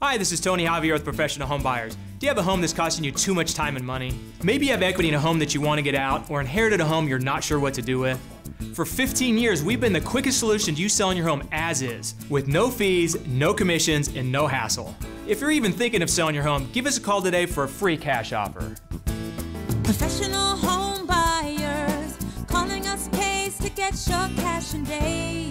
Hi, this is Tony Javier with Professional Home Buyers. Do you have a home that's costing you too much time and money? Maybe you have equity in a home that you want to get out, or inherited a home you're not sure what to do with. For 15 years, we've been the quickest solution to you selling your home as is, with no fees, no commissions, and no hassle. If you're even thinking of selling your home, give us a call today for a free cash offer. Professional home buyers calling us pays to get your cash in days.